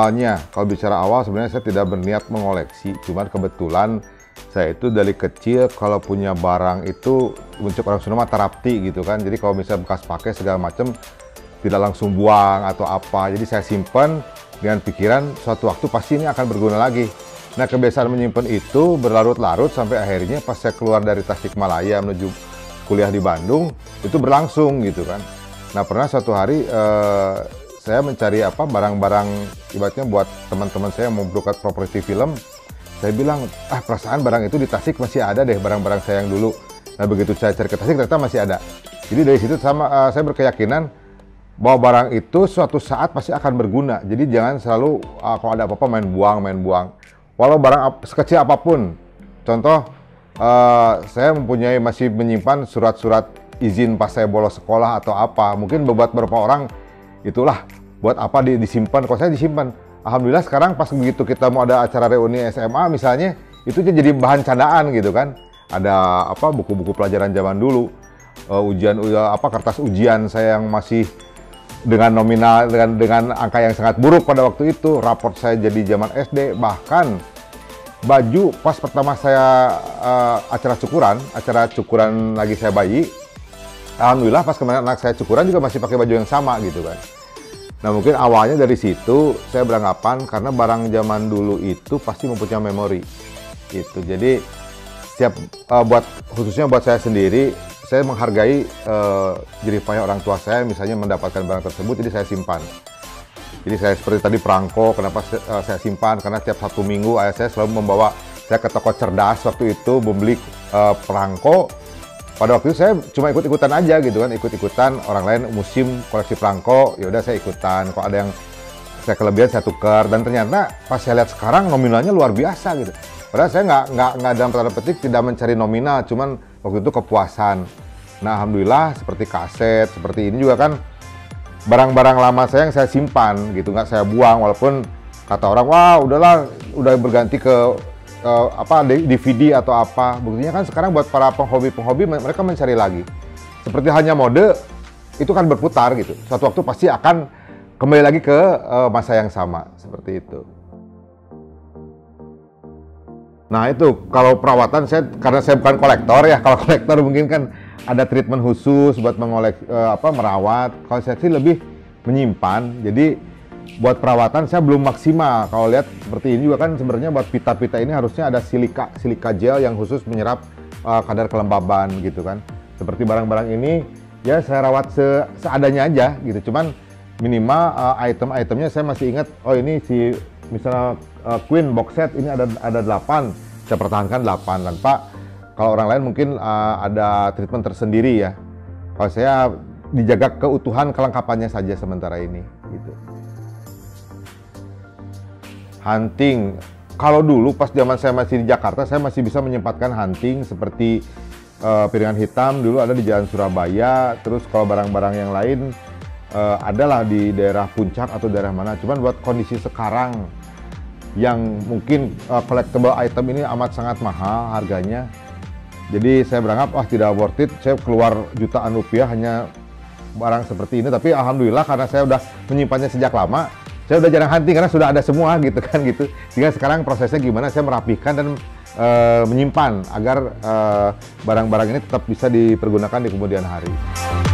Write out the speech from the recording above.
awalnya, kalau bicara awal sebenarnya saya tidak berniat mengoleksi, cuman kebetulan saya itu dari kecil kalau punya barang itu untuk orang Sunda mah tarapti gitu kan. Jadi kalau misalnya bekas pakai segala macam tidak langsung buang atau apa. Jadi saya simpan dengan pikiran suatu waktu pasti ini akan berguna lagi. Nah kebiasaan menyimpan itu berlarut-larut sampai akhirnya pas saya keluar dari Tasikmalaya menuju kuliah di Bandung itu berlangsung gitu kan. Nah pernah suatu hari eh, saya mencari apa barang-barang ibaratnya buat teman-teman saya yang mau buka properti film. Saya bilang, ah perasaan barang itu di Tasik masih ada deh barang-barang saya yang dulu. Nah begitu saya cari ke Tasik ternyata masih ada. Jadi dari situ sama uh, saya berkeyakinan bahwa barang itu suatu saat pasti akan berguna. Jadi jangan selalu uh, kalau ada apa-apa main buang, main buang. Walau barang ap sekecil apa pun. Contoh, uh, saya mempunyai masih menyimpan surat-surat izin pas saya bolos sekolah atau apa. Mungkin buat beberapa orang itulah buat apa di, disimpan? Kalau saya disimpan. Alhamdulillah sekarang pas begitu kita mau ada acara reuni SMA misalnya itu jadi bahan candaan gitu kan. Ada apa buku-buku pelajaran zaman dulu. Uh, ujian uh, apa kertas ujian saya yang masih dengan nominal dengan dengan angka yang sangat buruk pada waktu itu. Raport saya jadi zaman SD bahkan baju pas pertama saya uh, acara cukuran acara cukuran lagi saya bayi alhamdulillah pas kemarin anak saya cukuran juga masih pakai baju yang sama gitu kan. Nah mungkin awalnya dari situ saya beranggapan karena barang zaman dulu itu pasti mempunyai memori itu. Jadi setiap uh, buat khususnya buat saya sendiri saya menghargai uh, jerih payah orang tua saya misalnya mendapatkan barang tersebut jadi saya simpan. Jadi saya seperti tadi perangko kenapa saya, uh, saya simpan karena setiap satu minggu ayah saya selalu membawa saya ke toko cerdas waktu itu membeli uh, perangko pada waktu itu saya cuma ikut-ikutan aja gitu kan, ikut-ikutan orang lain musim koleksi perangko, ya udah saya ikutan. Kalau ada yang saya kelebihan saya tukar dan ternyata pas saya lihat sekarang nominalnya luar biasa gitu. Padahal saya nggak nggak nggak dalam tanda petik tidak mencari nominal, cuman waktu itu kepuasan. Nah alhamdulillah seperti kaset seperti ini juga kan barang-barang lama saya yang saya simpan gitu nggak saya buang walaupun kata orang wah udahlah udah berganti ke uh, apa DVD atau apa. Buktinya kan sekarang buat para penghobi-penghobi mereka mencari lagi. Seperti hanya mode itu kan berputar gitu. Suatu waktu pasti akan kembali lagi ke uh, masa yang sama seperti itu. Nah itu kalau perawatan saya karena saya bukan kolektor ya. Kalau kolektor mungkin kan ada treatment khusus buat mengolek uh, apa merawat. Kalau saya sih lebih menyimpan. Jadi buat perawatan saya belum maksimal. Kalau lihat seperti ini juga kan sebenarnya buat pita-pita ini harusnya ada silika silika gel yang khusus menyerap uh, kadar kelembaban gitu kan. Seperti barang-barang ini ya saya rawat se seadanya aja gitu. Cuman minimal uh, item-itemnya saya masih ingat oh ini si misalnya uh, Queen box set ini ada ada 8 saya pertahankan 8 tanpa kalau orang lain mungkin uh, ada treatment tersendiri ya. Kalau saya dijaga keutuhan kelengkapannya saja sementara ini gitu hunting. Kalau dulu pas zaman saya masih di Jakarta, saya masih bisa menyempatkan hunting seperti uh, piringan hitam dulu ada di Jalan Surabaya. Terus kalau barang-barang yang lain uh, adalah di daerah Puncak atau daerah mana. Cuman buat kondisi sekarang yang mungkin uh, collectible item ini amat sangat mahal harganya. Jadi saya beranggap wah tidak worth it. Saya keluar jutaan rupiah hanya barang seperti ini. Tapi alhamdulillah karena saya udah menyimpannya sejak lama, saya udah jarang hunting karena sudah ada semua gitu kan gitu. Sehingga sekarang prosesnya gimana saya merapikan dan uh, menyimpan agar barang-barang uh, barang -barang ini tetap bisa dipergunakan di kemudian hari.